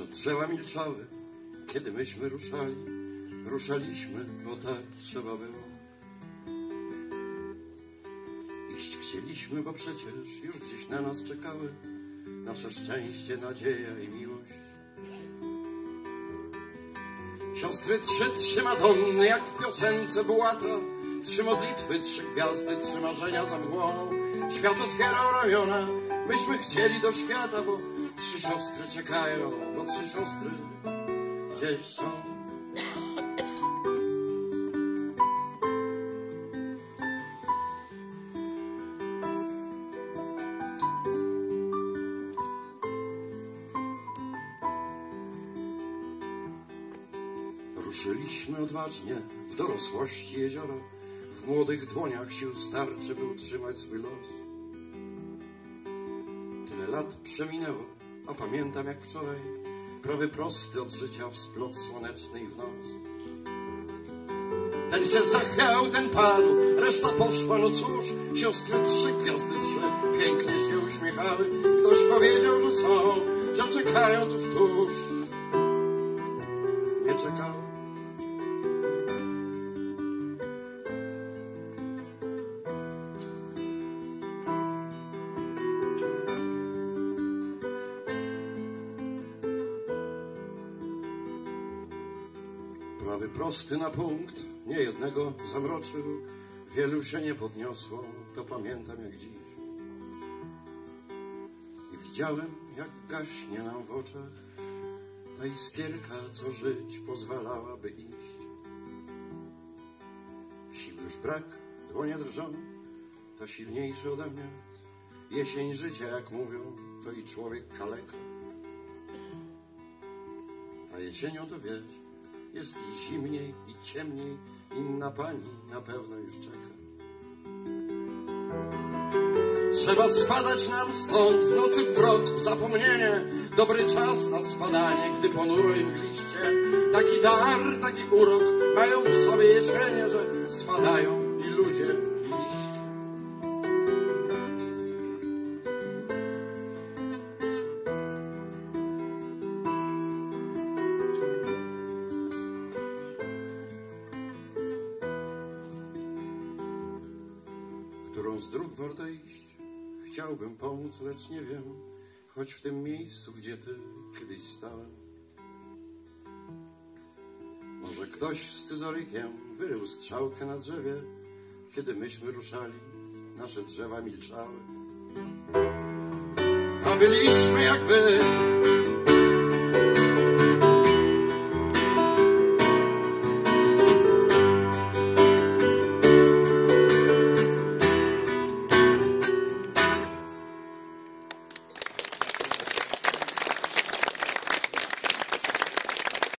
Nasze drzewa milczały, kiedy myśmy ruszali. Ruszaliśmy, bo tak trzeba było. Iść chcieliśmy, bo przecież już gdzieś na nas czekały nasze szczęście, nadzieja i miłość. Siostry trzy, trzy Madonny, jak w piosence Bułata. Trzy modlitwy, trzy gwiazdy, trzy marzenia za mgłą. Świat otwierał ramiona, myśmy chcieli do świata, bo trzy siostry czekają, bo trzy siostry gdzieś są. Ruszyliśmy odważnie w dorosłości jeziora. W młodych dłoniach sił starczy, by utrzymać swój los. Tyle lat przeminęło, a pamiętam jak wczoraj. Prawy prosty od życia w splot słoneczny i w noc. Ten się zachwiał, ten padł, reszta poszła, no cóż, siostry trzy, gwiazdy trzy, pięknie się uśmiechały. Ktoś powiedział, że są, że czekają tuż, tuż. Prawy prosty na punkt, nie jednego zamroczył, wielu się nie podniosło, to pamiętam jak dziś. I widziałem, jak gaśnie nam w oczach ta iskierka, co żyć pozwalałaby iść. Sił już brak, dłonie drżą, to silniejszy ode mnie. Jesień życia, jak mówią, to i człowiek kaleka. A jesienią to wiesz, jest i zimniej, i ciemniej. Inna pani na pewno już czeka. Trzeba spadać nam stąd w nocy wbrod, w zapomnienie. Dobry czas na spadanie, gdy ponuro i mgliście. Taki dar, taki urok mają w sobie jesienie, że spadają którą z dróg w odejść chciałbym pomóc, lecz nie wiem, choć w tym miejscu, gdzie ty kiedyś stałem. Może ktoś z scyzorykiem wyrył strzałkę na drzewie, kiedy myśmy ruszali, nasze drzewa milczały. A byliśmy jak wy,